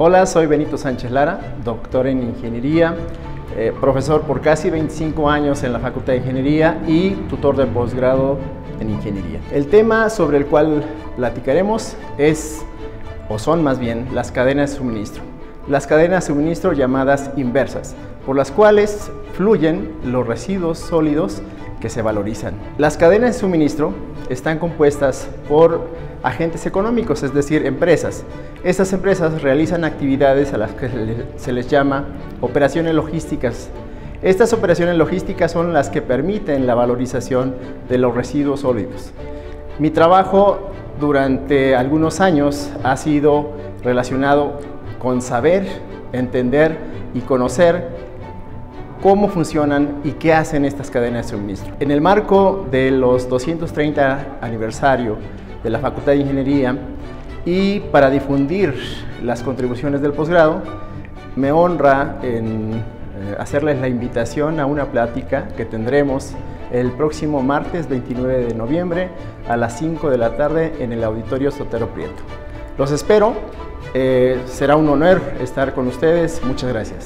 Hola, soy Benito Sánchez Lara, doctor en Ingeniería, eh, profesor por casi 25 años en la Facultad de Ingeniería y tutor de posgrado en Ingeniería. El tema sobre el cual platicaremos es, o son más bien, las cadenas de suministro. Las cadenas de suministro llamadas inversas, por las cuales fluyen los residuos sólidos que se valorizan. Las cadenas de suministro están compuestas por agentes económicos, es decir, empresas. Estas empresas realizan actividades a las que se les llama operaciones logísticas. Estas operaciones logísticas son las que permiten la valorización de los residuos sólidos. Mi trabajo durante algunos años ha sido relacionado con saber, entender y conocer cómo funcionan y qué hacen estas cadenas de suministro. En el marco de los 230 aniversario de la Facultad de Ingeniería y para difundir las contribuciones del posgrado, me honra en eh, hacerles la invitación a una plática que tendremos el próximo martes 29 de noviembre a las 5 de la tarde en el Auditorio Sotero Prieto. Los espero, eh, será un honor estar con ustedes, muchas gracias.